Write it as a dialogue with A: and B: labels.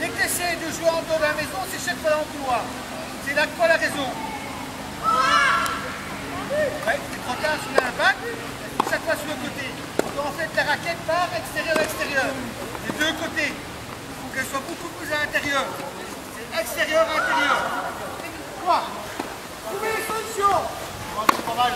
A: Dès que tu essaies de jouer en dehors de la maison, c'est chaque fois dans le. C'est là quoi la raison c'est trop tard sur l'impact, chaque fois sur le côté. Donc en fait la raquette part extérieur-extérieur. Les deux côtés. Il faut qu'elle soit beaucoup plus à l'intérieur. Extérieur-intérieur. 十八